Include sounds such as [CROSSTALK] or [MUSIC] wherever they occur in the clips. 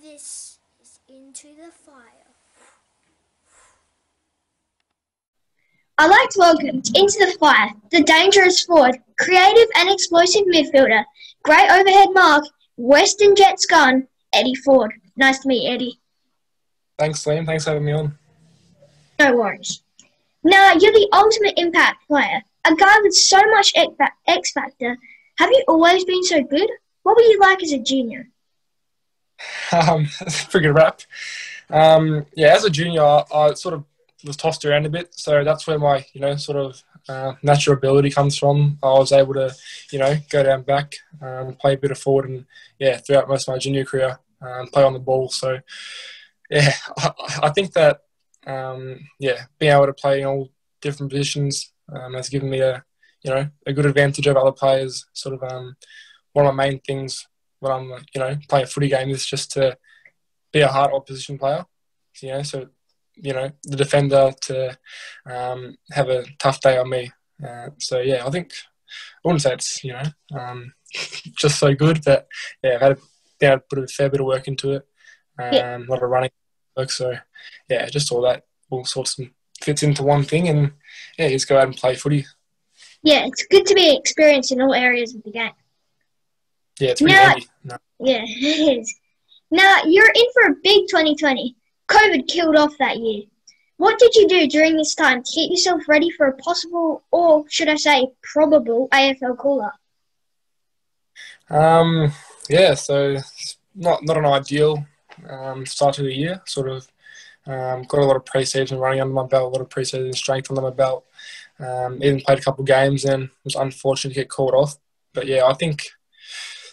This is Into the Fire. I'd like to welcome to Into the Fire the dangerous forward, creative and explosive midfielder, great overhead mark, Western Jets gun, Eddie Ford. Nice to meet you, Eddie. Thanks, Liam. Thanks for having me on. No worries. Now, you're the ultimate impact player, a guy with so much X factor. Have you always been so good? What were you like as a junior? Um, [LAUGHS] pretty good rap. Um, yeah, as a junior, I, I, sort of was tossed around a bit, so that's where my you know sort of uh, natural ability comes from. I was able to you know go down back, um, play a bit of forward, and yeah, throughout most of my junior career, um, play on the ball. So yeah, [LAUGHS] I, I think that um, yeah, being able to play in all different positions um, has given me a you know a good advantage over other players. Sort of um, one of my main things when I'm you know playing a footy game is just to be a hard opposition player. You know, so you know the defender to um, have a tough day on me. Uh, so yeah, I think I wouldn't say it's you know um, [LAUGHS] just so good, but yeah, I've had able to put a fair bit of work into it. Um, yeah. A lot of running work. So yeah, just all that all sorts of fits into one thing, and yeah, just go out and play footy. Yeah, it's good to be experienced in all areas of the game. Yeah, it's now. No. Yeah, [LAUGHS] it is. Now you're in for a big 2020. COVID killed off that year. What did you do during this time to get yourself ready for a possible, or should I say, probable AFL call-up? Um, yeah, so not not an ideal um, start to the year. Sort of um, got a lot of pre-season running under my belt, a lot of pre-season strength under my belt. Um, even played a couple of games and was unfortunate to get called off. But yeah, I think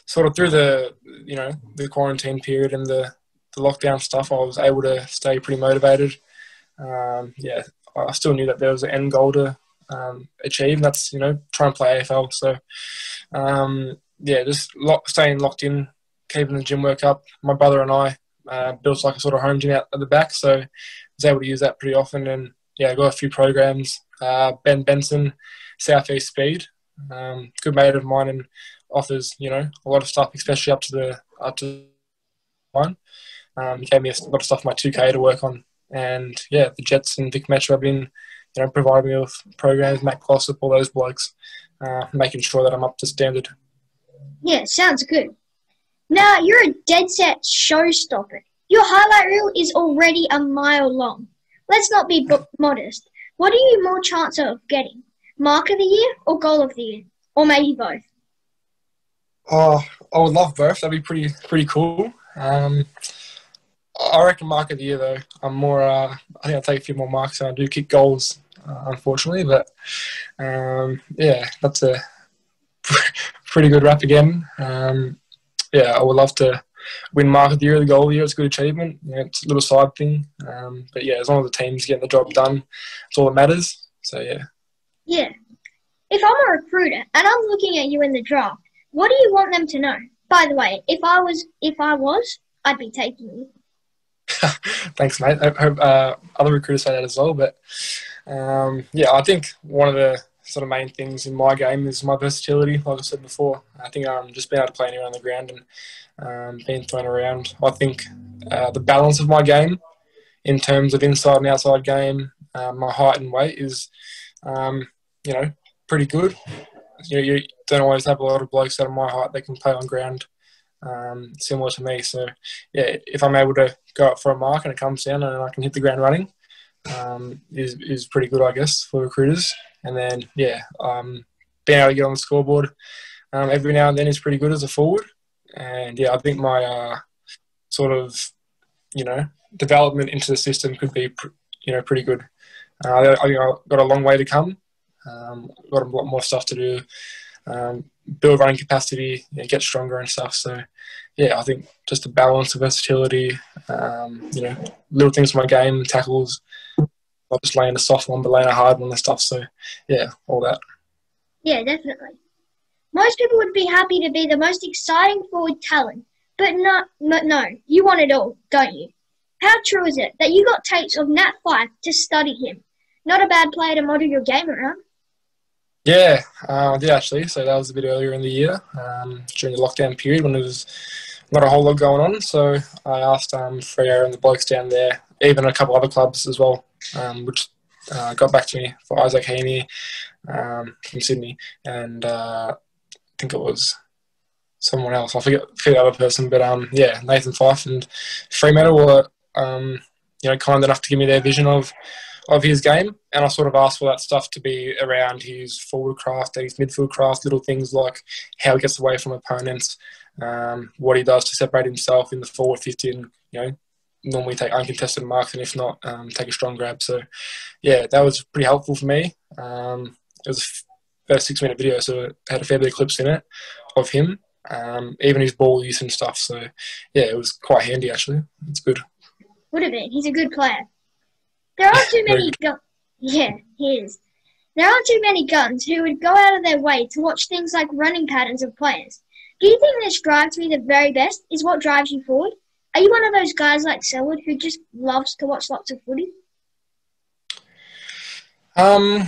sort of through the you know the quarantine period and the, the lockdown stuff, I was able to stay pretty motivated. Um, yeah, I still knew that there was an end goal to um, achieve. And that's you know try and play AFL. So um, yeah, just lock, staying locked in, keeping the gym work up. My brother and I uh, built like a sort of home gym out at the back, so I was able to use that pretty often. And yeah, I got a few programs. Uh, ben Benson, Southeast Speed, um, good mate of mine, and offers you know a lot of stuff, especially up to the up to one. Um, he gave me a lot of stuff my 2K to work on, and yeah, the Jets and Vic Metro have been you know providing me with programs, Matt Glossop, all those blokes, uh, making sure that I'm up to standard. Yeah, sounds good. Now you're a dead set showstopper. Your highlight reel is already a mile long. Let's not be modest. What are you more chance of getting? Mark of the year or goal of the year? Or maybe both? Oh, I would love both. That'd be pretty pretty cool. Um, I reckon mark of the year though. I'm more. Uh, I think I'll take a few more marks and I do kick goals, uh, unfortunately. But um, yeah, that's a [LAUGHS] pretty good wrap again. Um, yeah, I would love to win mark of the year, the goal of the year. It's a good achievement. Yeah, it's a little side thing. Um, but yeah, as long as the team's getting the job done, it's all that matters. So yeah. Yeah. If I'm a recruiter and I'm looking at you in the draft, what do you want them to know? By the way, if I was, if I was, I'd be taking you. [LAUGHS] Thanks, mate. I hope uh, other recruiters say that as well. But um, yeah, I think one of the sort of main things in my game is my versatility. Like I said before, I think I'm um, just being able to play anywhere on the ground and um, being thrown around. I think uh, the balance of my game, in terms of inside and outside game, uh, my height and weight is, um, you know, pretty good. You you don't always have a lot of blokes that are my height that can play on ground um, similar to me. So, yeah, if I'm able to go up for a mark and it comes down and I can hit the ground running, um, is is pretty good, I guess, for recruiters. And then, yeah, um, being able to get on the scoreboard um, every now and then is pretty good as a forward. And yeah, I think my uh, sort of, you know, development into the system could be, you know, pretty good. Uh, I think I've got a long way to come. Um, got a lot more stuff to do. Um, build running capacity, you know, get stronger and stuff. So, yeah, I think just a balance of versatility, um, you know, little things in my game, tackles, not just laying a soft one, but laying a hard one and stuff. So, yeah, all that. Yeah, definitely. Most people would be happy to be the most exciting forward talent, but not, but no, you want it all, don't you? How true is it that you got tapes of Nat Fyfe to study him? Not a bad player to model your game around. Yeah, uh, I did actually. So that was a bit earlier in the year um, during the lockdown period when it was not a whole lot going on. So I asked um, Freo and the blokes down there, even a couple other clubs as well, um, which uh, got back to me for Isaac Heaney um, from Sydney, and uh, I think it was someone else. I forget, forget the other person, but um, yeah, Nathan Fyfe and Fremantle were um, you know kind enough to give me their vision of of his game, and I sort of asked for that stuff to be around his forward craft his midfield craft, little things like how he gets away from opponents, um, what he does to separate himself in the forward 15, you know, normally take uncontested marks, and if not, um, take a strong grab. So, yeah, that was pretty helpful for me. Um, it was a first six minute video, so it had a fair bit of clips in it of him, um, even his ball use and stuff. So, yeah, it was quite handy actually. It's good. Would have been. He's a good player. There aren't too many guns. Yeah, he is. There aren't too many guns who would go out of their way to watch things like running patterns of players. Do you think this drive to be the very best is what drives you forward? Are you one of those guys like Selwood who just loves to watch lots of footy? Um,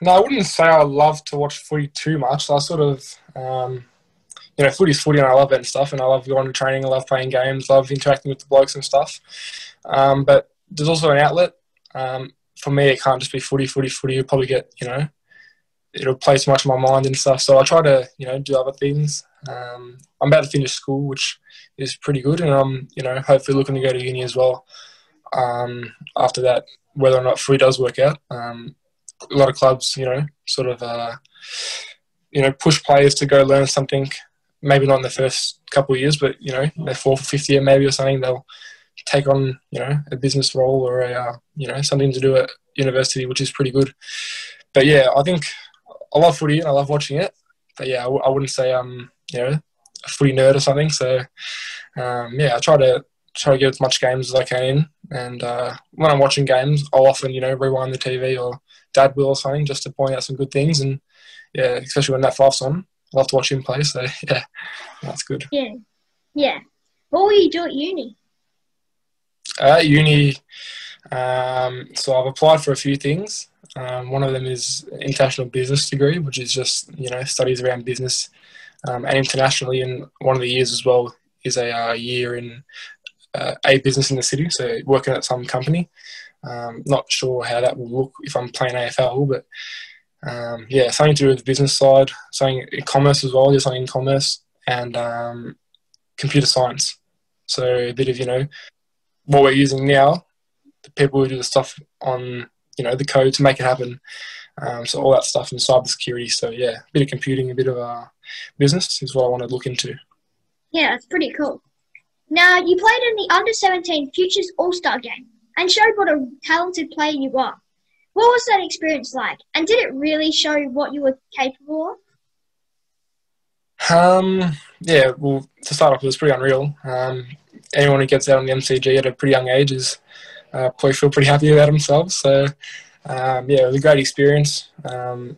no, I wouldn't say I love to watch footy too much. I sort of, um, you know, footy's footy and I love it and stuff, and I love going to training, I love playing games, love interacting with the blokes and stuff. Um, but there's also an outlet. Um, for me, it can't just be footy, footy, footy. You'll probably get, you know, it'll play too much in my mind and stuff. So I try to, you know, do other things. Um, I'm about to finish school, which is pretty good, and I'm, you know, hopefully looking to go to uni as well. Um, after that, whether or not free does work out, um, a lot of clubs, you know, sort of, uh, you know, push players to go learn something. Maybe not in the first couple of years, but you know, their fourth or fifth year maybe or something, they'll take on, you know, a business role or a, uh, you know, something to do at university, which is pretty good. But yeah, I think I love footy and I love watching it. But yeah, I w- I wouldn't say I'm, you know, a footy nerd or something. So um, yeah, I try to try to get as much games as I can in. And uh, when I'm watching games, I'll often, you know, rewind the TV or Dad will or something just to point out some good things. And yeah, especially when Nat Fyfe's on, I love to watch him play. So [LAUGHS] yeah, that's good. Yeah. Yeah. What will you do at uni? At uni, um, so I've applied for a few things. Um, one of them is international business degree, which is just you know studies around business um, and internationally. And one of the years as well is a uh, year in uh, a business in the city, so working at some company. Um, not sure how that will look if I'm playing AFL, but um, yeah, something to do with the business side, something in commerce as well, just something in commerce and um, computer science. So a bit of you know what we're using now, the people who do the stuff on you know the code to make it happen. Um, so all that stuff in cybersecurity. So yeah, a bit of computing, a bit of uh, business is what I want to look into. Yeah, that's pretty cool. Now, you played in the under 17 Futures All Star game and showed what a talented player you are. What was that experience like? And did it really show what you were capable of? Um, yeah, well, to start off, it was pretty unreal. Um, anyone who gets out on the MCG at a pretty young age is uh, probably feel pretty happy about themselves. So, um, yeah, it was a great experience. Um,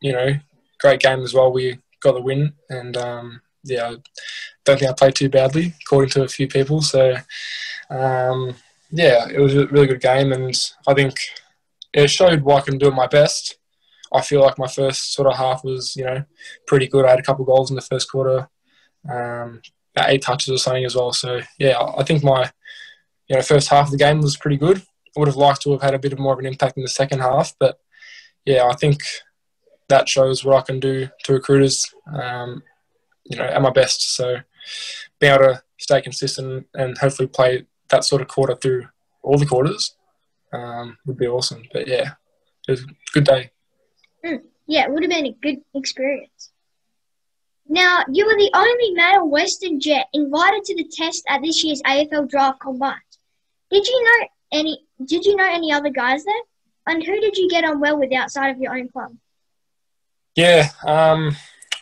you know, great game as well. We got the win, and um, yeah, I don't think I played too badly, according to a few people. So, um, yeah, it was a really good game, and I think it showed what I can do at my best. I feel like my first sort of half was, you know, pretty good. I had a couple goals in the first quarter, um, eight touches or something as well. So yeah, I think my, you know, first half of the game was pretty good. I would have liked to have had a bit of more of an impact in the second half, but yeah, I think that shows what I can do to recruiters, um, you know, at my best. So being able to stay consistent and hopefully play that sort of quarter through all the quarters um, would be awesome. But yeah, it was a good day. Mm, yeah, it would have been a good experience. Now, you were the only male Western Jet invited to the test at this year's AFL Draft Combine. Did you know any? Did you know any other guys there? And who did you get on well with outside of your own club? Yeah, um,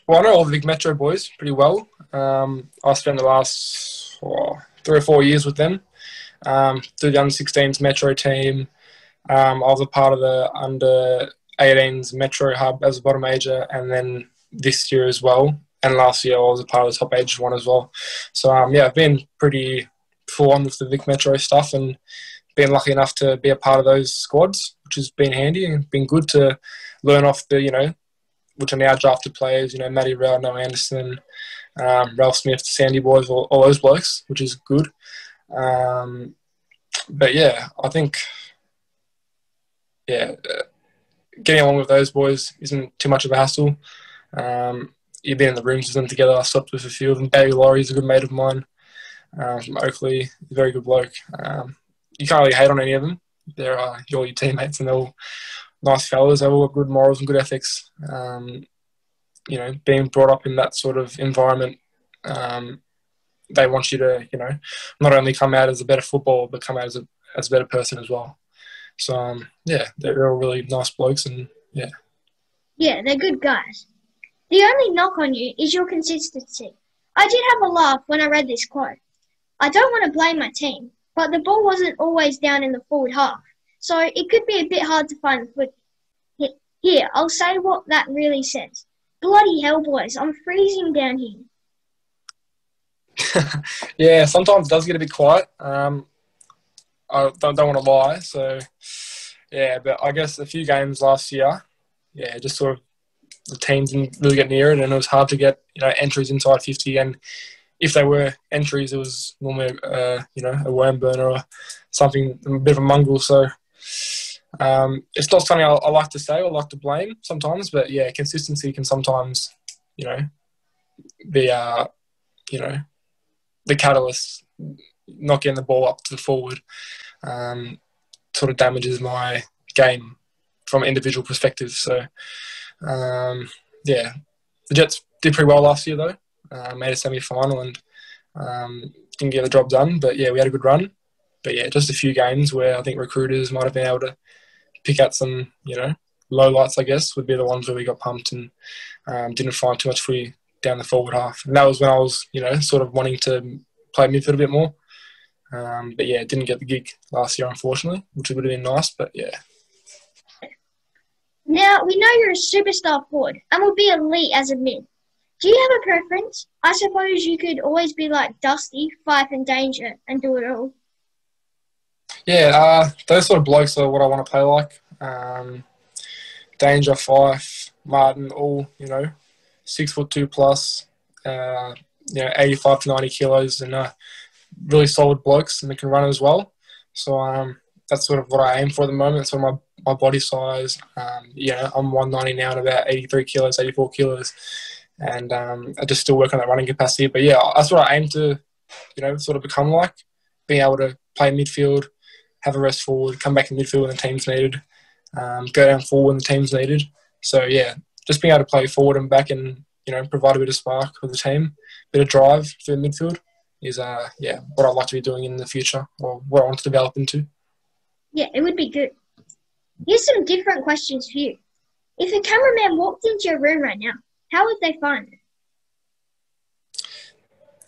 well, I know all the big Metro boys pretty well. Um, I spent the last oh, three or four years with them um, through the under 16s Metro team. Um, I was a part of the under 18s Metro Hub as a bottom major, and then this year as well. And last year I was a part of the top age one as well. So um, yeah, I've been pretty full on with the Vic Metro stuff and been lucky enough to be a part of those squads, which has been handy and been good to learn off the you know which are now drafted players. You know, Matty Rowell, Noah Anderson, um, Ralph Smith, Sandy Boys, all, all those blokes, which is good. Um, but yeah, I think yeah, uh, getting along with those boys isn't too much of a hassle. Um, you've been in the rooms with them together. I slept with a few of them. Bailey Laurie is a good mate of mine uh, from Oakleigh. Very good bloke. Um, you can't really hate on any of them. They're uh, all your teammates, and they're all nice fellas. They've all got good morals and good ethics. Um, you know, being brought up in that sort of environment, um, they want you to, you know, not only come out as a better footballer, but come out as a as a better person as well. So um, yeah, they're all really nice blokes, and yeah. Yeah, they're good guys. The only knock on you is your consistency. I did have a laugh when I read this quote. I don't want to blame my team, but the ball wasn't always down in the forward half, so it could be a bit hard to find the foot. Here, I'll say what that really says. Bloody hell, boys, I'm freezing down here. [LAUGHS] yeah, sometimes it does get a bit quiet. Um, I don't, don't want to lie, so yeah, but I guess a few games last year, yeah, just sort of the teams didn't really get near it, and it was hard to get you know entries inside 50. And if they were entries, it was normally uh, you know a worm burner or something a bit of a mongrel. So um, it's not something I, I, like to say or like to blame sometimes, but yeah, consistency can sometimes you know be uh, you know the catalyst not getting the ball up to the forward um, sort of damages my game from individual perspective. So um, yeah, the Jets did pretty well last year though. Uh, made a semi final and um, didn't get the job done. But yeah, we had a good run. But yeah, just a few games where I think recruiters might have been able to pick out some, you know, low lights. I guess would be the ones where we got pumped and um, didn't find too much free down the forward half. And that was when I was, you know, sort of wanting to play midfield a bit more. Um, but yeah, didn't get the gig last year, unfortunately, which would have been nice. But yeah, now, we know you're a superstar forward and will be elite as a mid. Do you have a preference? I suppose you could always be like Dusty, Fyfe and Danger and do it all. Yeah, uh, those sort of blokes are what I want to play like. Um, Danger, Fyfe, Martin, all, you know, six foot two plus, uh, you know, 85 to 90 kilos and uh, really solid blokes and they can run as well. So um, that's sort of what I aim for at the moment. That's sort of my my body size. Um, yeah, I'm 190 now and about 83 kilos, 84 kilos, and um, I just still work on that running capacity. But yeah, that's what I aim to, you know, sort of become like, being able to play midfield, have a rest forward, come back in midfield when the team's needed, um, go down forward when the team's needed. So yeah, just being able to play forward and back and you know provide a bit of spark for the team, a bit of drive through midfield is uh yeah what I'd like to be doing in the future or what I want to develop into. Yeah, it would be good. Here's some different questions for you. If a cameraman walked into your room right now, how would they find it?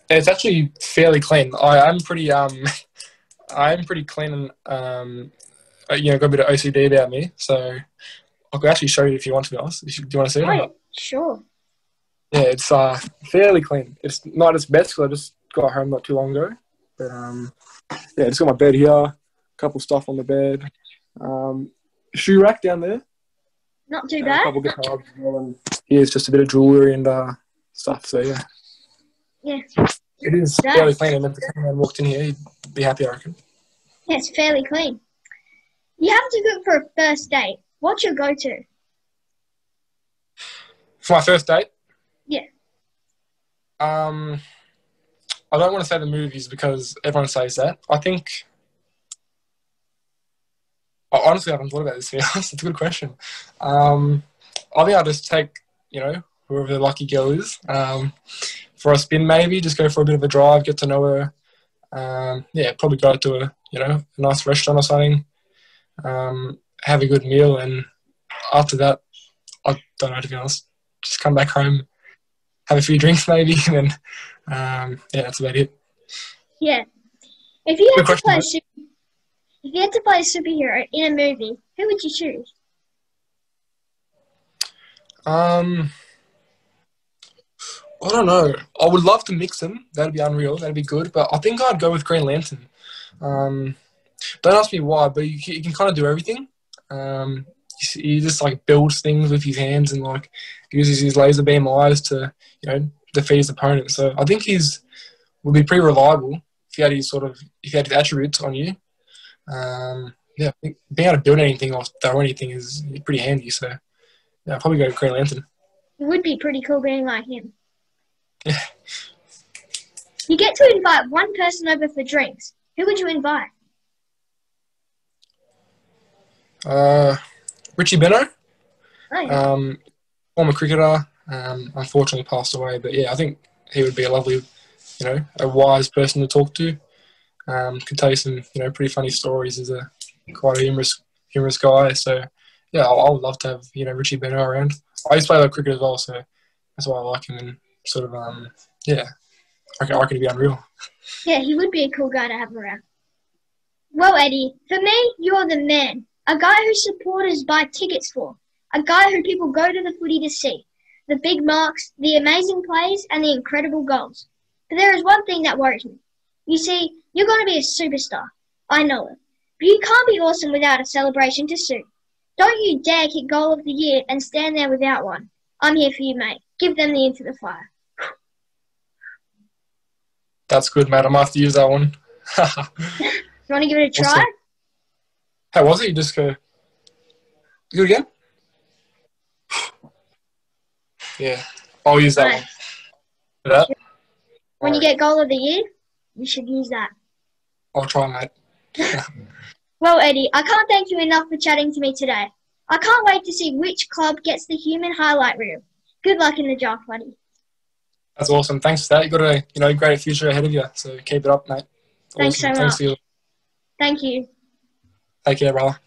It's actually fairly clean. I, am pretty um, [LAUGHS] I'm pretty clean and um, uh, you know, got a bit of OCD about me. So I could actually show you if you want to be honest. Do you want to see it? Oh, sure. Yeah, it's uh, fairly clean. It's not its best because I just got home not too long ago. But um, yeah, it's got my bed here, couple stuff on the bed. Um, shoe rack down there. Not too bad. a couple guitars well, and here's just a bit of jewellery and uh, stuff. So yeah. Yeah. It is nice. fairly clean, and if the man walked in here, he'd be happy, I reckon. Yeah, it's fairly clean. You have to go for a first date. What's your go-to? For my first date? Yeah. Um, I don't want to say the movies because everyone says that. I think honestly, I haven't thought about this. To be [LAUGHS] honest, it's a good question. Um, I think I'll just take you know whoever the lucky girl is um, for a spin. Maybe just go for a bit of a drive, get to know her. Um, yeah, probably go to a you know a nice restaurant or something. Um, have a good meal, and after that, I don't know to be honest. Just come back home, have a few drinks [LAUGHS] maybe, and then um, yeah, that's about it. Yeah. If you had to play if you had to play a superhero in a movie, who would you choose? Um, I don't know. I would love to mix them. That'd be unreal. That'd be good. But I think I'd go with Green Lantern. Um, don't ask me why, but you, you can kind of do everything. Um, he he just like builds things with his hands and like uses his laser beam eyes to you know defeat his opponent. So I think he's would be pretty reliable if he had his sort of if he had his attributes on you. Um, yeah, being able to build anything or throw anything is pretty handy. So yeah, I'll probably go Green Lantern. It would be pretty cool being like him. Yeah. You get to invite one person over for drinks. Who would you invite? Uh, Richie Benaud, Oh, yeah. um, former cricketer, um, unfortunately passed away. But yeah, I think he would be a lovely, you know, a wise person to talk to. Um, could tell you some, you know, pretty funny stories. He's a quite a humorous, humorous guy. So yeah, I, would love to have you know Richie Benaud around. I used to play a lot of cricket as well, so that's why I like him. And sort of, um, yeah, I reckon, I he'd be unreal. yeah, he would be a cool guy to have around. Well, Eddie, for me, you're the man. A guy who supporters buy tickets for. A guy who people go to the footy to see. The big marks, the amazing plays, and the incredible goals. But there is one thing that worries me. You see, you're going to be a superstar. I know it. But you can't be awesome without a celebration to suit. Don't you dare kick goal of the year and stand there without one. I'm here for you, mate. Give them the into the fire. That's good, mate. I might have to use that one. [LAUGHS] You want to give it a try? Awesome. How was it? You just go. Do it again? [SIGHS] Yeah, I'll use that Right. one. That? When you get goal of the year, you should use that. I'll try, mate. Well, Eddie, I can't thank you enough for chatting to me today. I can't wait to see which club gets the human highlight reel. Good luck in the draft, buddy. That's awesome. Thanks for that. You've got a you know great future ahead of you. So keep it up, mate. Thanks Awesome. so Thanks for your. Thank you. Take care, brother.